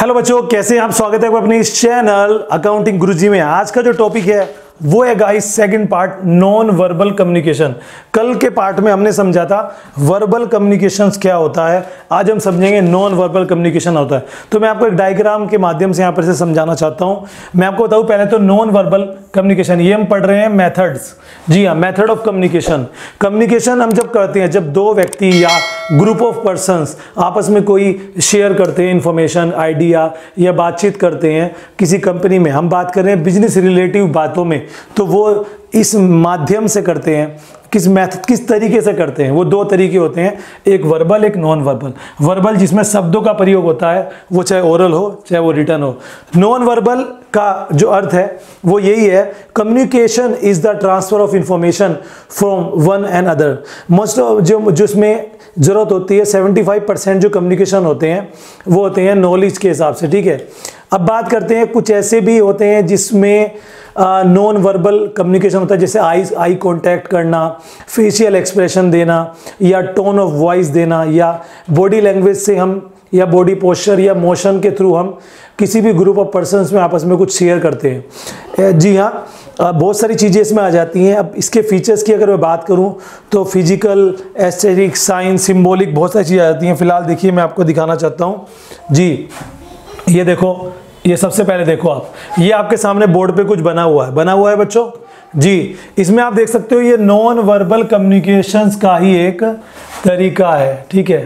Hello बच्चों, कैसे हैं आप? स्वागत है अपने इस चैनल अकाउंटिंग गुरुजी में। आज का जो टॉपिक है वो है guys second part non verbal communication कल के पार्ट में हमने समझा था वर्बल कम्युनिकेशंस क्या होता है? आज हम समझेंगे नॉन वर्बल कम्युनिकेशन होता है। तो मैं आपको एक डायग्राम के माध्यम से यहाँ पर से समझाना चाहता हूँ। मैं आपको बताऊँ, पहले तो नॉन वर्बल कम्युनिकेशन ये हम पढ़ रहे हैं मेथड्स जी हाँ मैथड ऑफ़ कम्युनिकेशन कम्युनिकेशन हम जब करते हैं, जब दो व्यक्ति या ग्रुप ऑफ़ पर्सनस आपस में कोई शेयर करते हैं इंफॉर्मेशन आइडिया या बातचीत करते हैं, किसी कंपनी में, हम बात कर रहे हैं बिज़नेस रिलेटिव बातों में। तो वो इस माध्यम से करते हैं, किस मैथड किस तरीके से करते हैं, वो दो तरीके होते हैं। एक वर्बल एक नॉन वर्बल वर्बल जिसमें शब्दों का प्रयोग होता है, वो चाहे ओरल हो, चाहे वो रिटर्न हो। नॉन वर्बल का जो अर्थ है, वो यही है communication is the transfer of information from one and other most of जो, जिसमें ज़रूरत होती है 75 परसेंट जो कम्युनिकेशन होते हैं, वो होते हैं नॉलेज के हिसाब से, ठीक है? अब बात करते हैं, कुछ ऐसे भी होते हैं जिसमें नॉन वर्बल कम्युनिकेशन होता है, जैसे आई आई कांटेक्ट करना फेशियल एक्सप्रेशन देना, या टोन ऑफ़ वॉइस देना, या बॉडी लैंग्वेज से हम, या बॉडी पोस्चर या मोशन के थ्रू हम किसी भी ग्रुप ऑफ़ पर्सनस में आपस में कुछ शेयर करते हैं। जी हाँ बहुत सारी चीज़ें इसमें आ जाती हैं। अब इसके फीचर्स की अगर मैं बात करूँ तो फ़िज़िकल एस्थेटिक साइंस सिंबॉलिक बहुत सारी चीज़ें आ जाती हैं। फ़िलहाल देखिए, मैं आपको दिखाना चाहता हूँ। जी, ये देखो ये सबसे पहले देखो आप, ये आपके सामने बोर्ड पे कुछ बना हुआ है। बना हुआ है बच्चों? जी, इसमें आप देख सकते हो ये नॉन वर्बल कम्युनिकेशंस का ही एक तरीका है, ठीक है?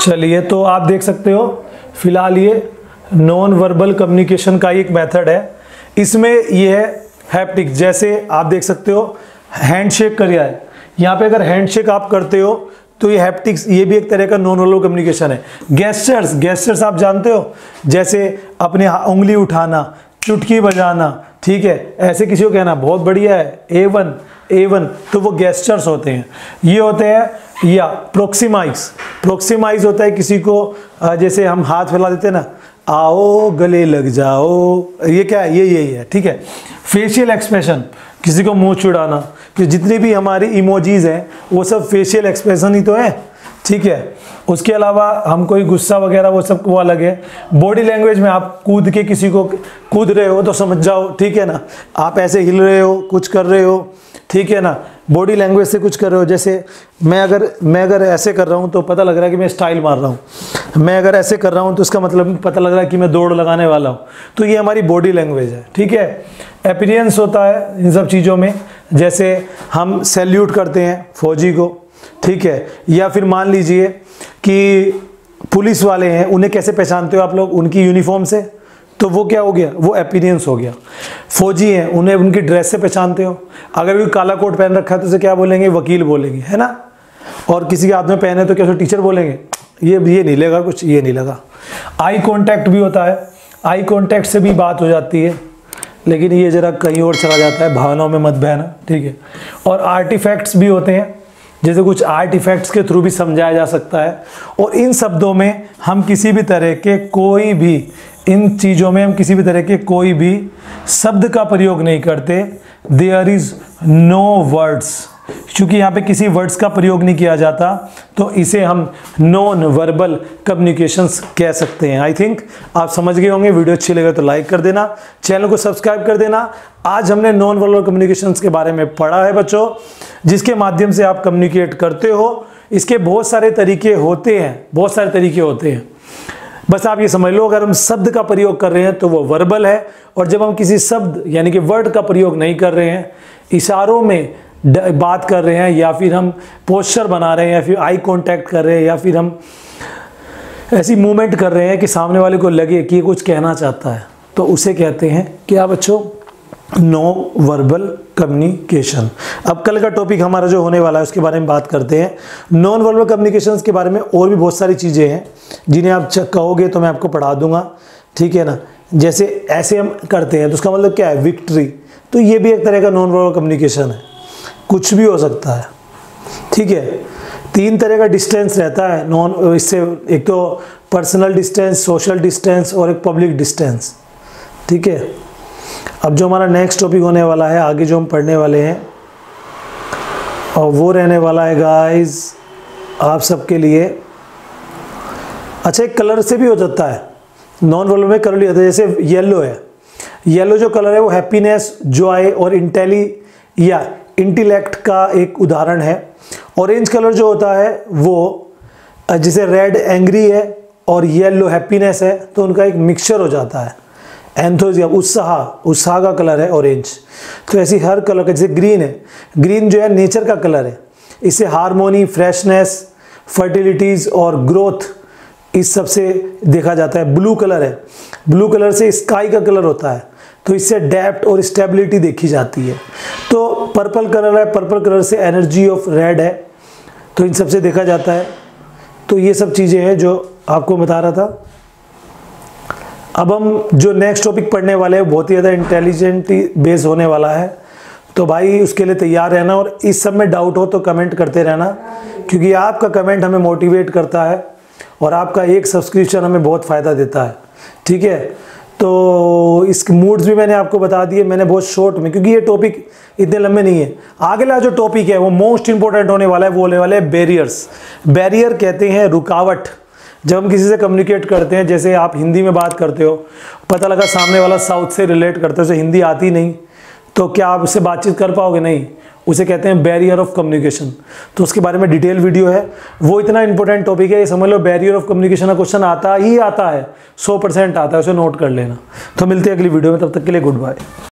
चलिए तो आप देख सकते हो, फ़िलहाल ये नॉन वर्बल कम्युनिकेशन का ही एक मेथड है। इसमें ये है हैप्टिक जैसे आप देख सकते हो हैंडशेक करिया है। यहाँ पे अगर हैंडशेक आप करते हो तो ये हैप्टिक्स ये भी एक तरह का नॉन वर्बल कम्युनिकेशन है। गेस्टर्स गेस्टर्स आप जानते हो? जैसे अपने उंगली उठाना, चुटकी बजाना, ठीक है? ऐसे किसी को कहना, बहुत बढ़िया है ए वन ए वन तो वो गेस्टर्स होते हैं। ये होते हैं, या प्रोक्सीमाइज प्रोक्सीमाइज होता है किसी को जैसे हम हाथ फैला देते हैं ना, आओ, गले लग जाओ। ये क्या है? ये यही है, ठीक है? फेशियल एक्सप्रेशन किसी को मुँह चुड़ाना कि जितनी भी हमारी इमोजीज हैं, वो सब फेशियल एक्सप्रेशन ही तो है। ठीक है? उसके अलावा हम कोई गुस्सा वगैरह, वो सब वो अलग है। बॉडी लैंग्वेज में आप कूद के किसी को कूद रहे हो तो समझ जाओ। ठीक है ना? आप ऐसे हिल रहे हो, कुछ कर रहे हो। ठीक है ना? बॉडी लैंग्वेज से कुछ कर रहे हो? जैसे मैं अगर मैं अगर ऐसे कर रहा हूँ तो पता लग रहा है कि मैं स्टाइल मार रहा हूँ। मैं अगर ऐसे कर रहा हूँ तो इसका मतलब पता लग रहा है कि मैं दौड़ लगाने वाला हूँ। तो ये हमारी बॉडी लैंग्वेज है, ठीक है? अपीरियंस होता है इन सब चीज़ों में। जैसे हम सैल्यूट करते हैं फौजी को, ठीक है? या फिर मान लीजिए कि पुलिस वाले हैं, उन्हें कैसे पहचानते हो आप लोग? उनकी यूनिफॉर्म से? तो वो क्या हो गया? वो अपीरियंस हो गया। फौजी हैं, उन्हें उनकी ड्रेस से पहचानते हो। अगर कोई काला कोट पहन रखा है तो उसे क्या बोलेंगे? वकील बोलेंगे, है ना? और किसी के हाथ में पहने तो क्या उसे टीचर बोलेंगे? ये ये नहीं लगा कुछ, ये नहीं लगा। आई कॉन्टैक्ट भी होता है। आई कॉन्टैक्ट से भी बात हो जाती है। लेकिन ये ज़रा कहीं और चला जाता है। भावनाओं में मत बहना, ठीक है? और आर्टिफैक्ट्स भी होते हैं। जैसे कुछ आर्ट इफेक्ट्स के थ्रू भी समझाया जा सकता है। और इन शब्दों में हम किसी भी तरह के कोई भी इन चीज़ों में हम किसी भी तरह के कोई भी शब्द का प्रयोग नहीं करते। देयर इज़ नो वर्ड्स क्योंकि यहाँ पे किसी वर्ड्स का प्रयोग नहीं किया जाता तो इसे हम नॉन वर्बल कम्युनिकेशंस कह सकते हैं। आई थिंक आप समझ गए होंगे, वीडियो अच्छी लगे तो लाइक कर देना, चैनल को सब्सक्राइब कर देना। आज हमने नॉन वर्बल कम्युनिकेशंस के बारे में पढ़ा है बच्चों, जिसके माध्यम से आप कम्युनिकेट करते हो। इसके बहुत सारे तरीके होते हैं, बहुत सारे तरीके होते हैं। बस आप ये समझ लो, अगर हम शब्द का प्रयोग कर रहे हैं तो वो वर्बल है, और जब हम किसी शब्द, यानी कि वर्ड का प्रयोग नहीं कर रहे हैं, इशारों में बात कर रहे हैं, या फिर हम पोस्चर बना रहे हैं, या फिर आई कांटेक्ट कर रहे हैं, या फिर हम ऐसी मूवमेंट कर रहे हैं कि सामने वाले को लगे कि ये कुछ कहना चाहता है तो उसे कहते हैं, क्या बच्चों नो वर्बल कम्युनिकेशन अब कल का टॉपिक हमारा जो होने वाला है, उसके बारे में बात करते हैं। नॉन वर्बल कम्युनिकेशन के बारे में और भी बहुत सारी चीज़ें हैं, जिन्हें आप कहोगे तो मैं आपको पढ़ा दूँगा। ठीक है ना? जैसे ऐसे हम करते हैं तो उसका मतलब क्या है? विक्ट्री तो ये भी एक तरह का नॉन वर्बल कम्युनिकेशन है। कुछ भी हो सकता है। ठीक है? तीन तरह का डिस्टेंस रहता है। नॉन इससे एक तो पर्सनल डिस्टेंस सोशल डिस्टेंस और एक पब्लिक डिस्टेंस ठीक है? अब जो हमारा नेक्स्ट टॉपिक होने वाला है, आगे जो हम पढ़ने वाले हैं, और वो रहने वाला है गाइस आप सबके लिए। अच्छा एक कलर से भी हो जाता है। नॉन वर्बल में कलर लिया जैसे येलो है। येलो जो कलर है, वो हैप्पीनेस जॉय और इंटेली या इंटेलेक्ट का एक उदाहरण है। ऑरेंज कलर जो होता है, वो, जैसे रेड एंग्री है और येलो हैप्पीनेस है तो उनका एक मिक्सचर हो जाता है। एंथोजियम उत्साह उत्साह का कलर है ऑरेंज तो ऐसी हर कलर का, जैसे ग्रीन है ग्रीन जो है नेचर का कलर है. इससे हारमोनी फ्रेशनेस फर्टिलिटीज़ और ग्रोथ इस सबसे देखा जाता है. ब्लू कलर है. ब्लू कलर से स्काई का कलर होता है. तो इससे डेप्ट और स्टेबिलिटी देखी जाती है. तो पर्पल कलर है पर्पल कलर से एनर्जी ऑफ़ रेड है. तो इन सबसे देखा जाता है. तो ये सब चीज़ें हैं जो आपको बता रहा था. अब हम जो नेक्स्ट टॉपिक पढ़ने वाले हैं, बहुत ही ज़्यादा इंटेलिजेंट बेस होने वाला है। तो भाई, उसके लिए तैयार रहना और इस सब में डाउट हो तो कमेंट करते रहना, क्योंकि आपका कमेंट हमें मोटिवेट करता है और आपका एक सब्सक्रिप्शन हमें बहुत फ़ायदा देता है। ठीक है? तो इस मूड्स भी मैंने आपको बता दिए, मैंने बहुत शॉर्ट में, क्योंकि ये टॉपिक इतने लंबे नहीं है। अगला जो टॉपिक है, वो मोस्ट इंपॉर्टेंट होने वाला है, वो होने वाले हैं बैरियर्स बैरियर कहते हैं रुकावट। जब हम किसी से कम्युनिकेट करते हैं, जैसे आप हिंदी में बात करते हो, पता लगा सामने वाला साउथ से रिलेट करते हो, उसे हिंदी आती नहीं। तो क्या आप उससे बातचीत कर पाओगे? नहीं। उसे कहते हैं बैरियर ऑफ़ कम्युनिकेशन तो उसके बारे में डिटेल वीडियो है। वो इतना इंपॉर्टेंट टॉपिक है, ये समझ लो बैरियर ऑफ़ कम्युनिकेशन का क्वेश्चन आता ही आता है। सौ परसेंट आता है, उसे नोट कर लेना। तो मिलते हैं अगली वीडियो में, तब तक के लिए गुड बाय